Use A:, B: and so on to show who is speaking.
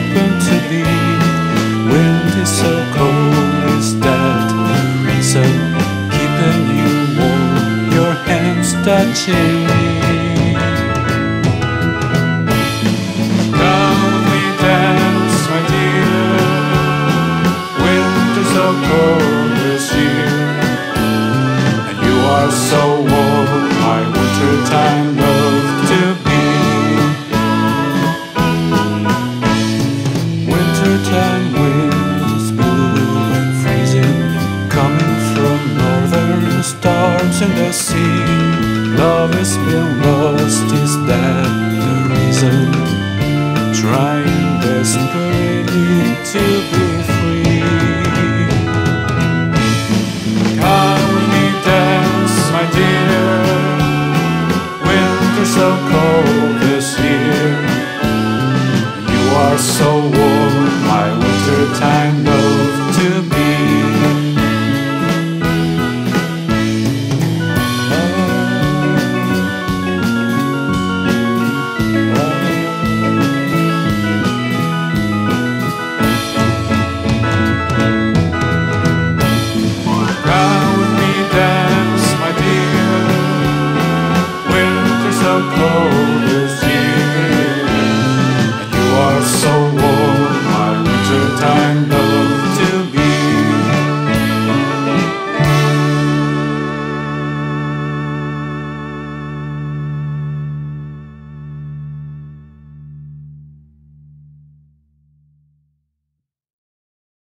A: open to thee. Wind is so cold, is that the reason? Keeping you warm, your hands touching me. Come we dance, my dear. Wind is so cold this year, and you are so warm, my winter time. In the sea. Love has been lost, is that the reason? Trying desperately to be free. Come me dance, my dear. Winter's so cold this year. You are so warm. todos